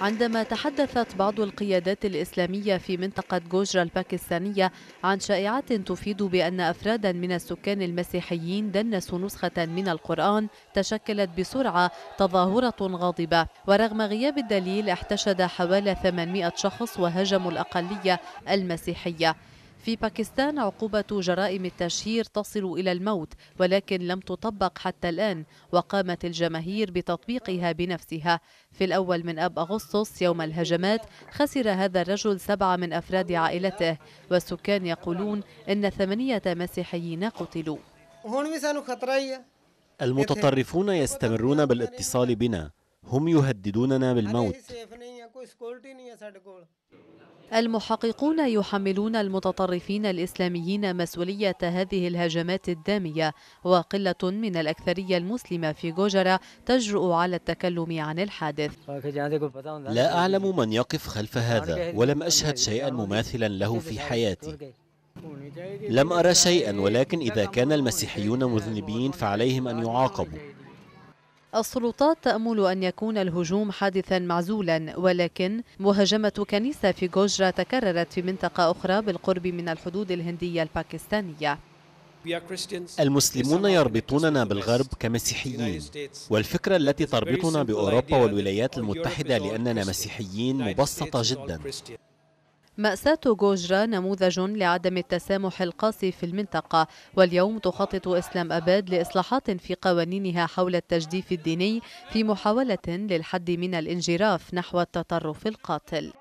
عندما تحدثت بعض القيادات الإسلامية في منطقة جوجرا الباكستانية عن شائعات تفيد بأن أفرادا من السكان المسيحيين دنسوا نسخة من القرآن تشكلت بسرعة تظاهرة غاضبة. ورغم غياب الدليل احتشد حوالي 800 شخص وهجموا الأقلية المسيحية. في باكستان عقوبة جرائم التشهير تصل إلى الموت ولكن لم تطبق حتى الآن وقامت الجماهير بتطبيقها بنفسها. في الأول من أب أغسطس يوم الهجمات خسر هذا الرجل سبعة من أفراد عائلته والسكان يقولون إن ثمانية مسيحيين قتلوا. المتطرفون يستمرون بالإتصال بنا. هم يهددوننا بالموت. المحققون يحملون المتطرفين الإسلاميين مسؤولية هذه الهجمات الدامية وقلة من الأكثرية المسلمة في جوجرا تجرؤ على التكلم عن الحادث. لا أعلم من يقف خلف هذا ولم أشهد شيئا مماثلا له في حياتي. لم أرى شيئا ولكن إذا كان المسيحيون مذنبين فعليهم أن يعاقبوا. السلطات تأمل أن يكون الهجوم حادثا معزولا ولكن مهاجمة كنيسة في جوجرا تكررت في منطقة أخرى بالقرب من الحدود الهندية الباكستانية. المسلمون يربطوننا بالغرب كمسيحيين والفكرة التي تربطنا بأوروبا والولايات المتحدة لأننا مسيحيين مبسطة جدا. مأساة جوجرا نموذج لعدم التسامح القاسي في المنطقة واليوم تخطط إسلام أباد لإصلاحات في قوانينها حول التجديف الديني في محاولة للحد من الانجراف نحو التطرف القاتل.